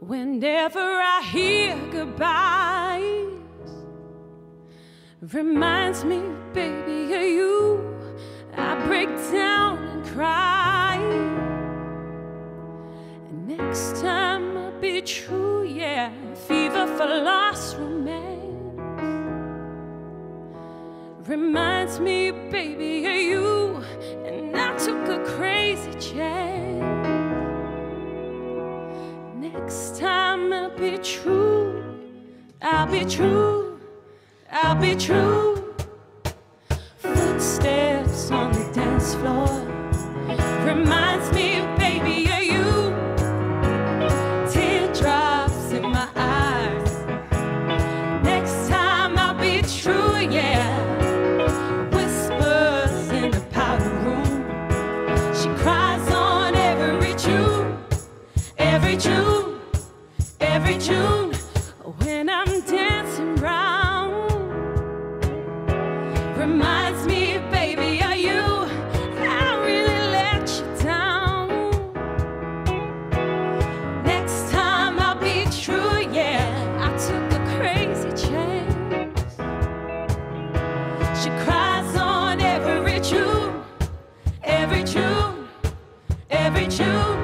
Whenever I hear goodbyes, reminds me, baby, of you. I break down and cry. And next time I'll be true, yeah. Fever for lost romance reminds me, baby, of you. And I took a crazy chance. I'll be true. I'll be true. I'll be true. Footsteps on the dance floor reminds me, baby, of you. Teardrops in my eyes. Next time I'll be true, yeah. Whispers in the powder room. She cries on every tune, every tune, every tune. When I'm dancing round, reminds me, baby, of you. I really let you down. Next time I'll be true, yeah. I took a crazy chance. She cries on every tune, every tune, every tune.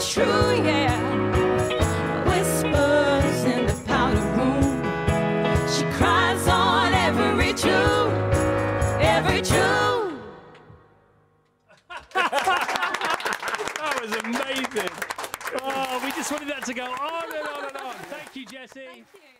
I'll true, yeah. Whispers in the powder room. She cries on every tune, every tune. That was amazing. Oh, we just wanted that to go on and on and on. Thank you, Jessie. Thank you.